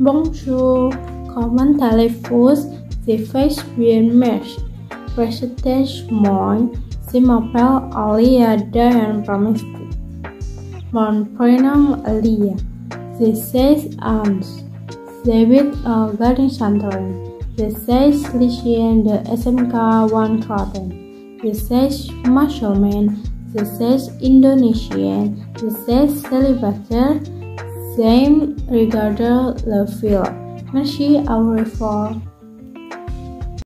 Bonjour, comment allez-vous? Je fais bien merci. Présentement, je m'appelle Aliada and promise Mon prénom Alia. Je sais ans. J'habite au Garden Center. Je suis lycéen de SMK 1 Croton. Je suis musulman. Je suis indonésien. Je suis J'aime regarder le film. Merci, au revoir.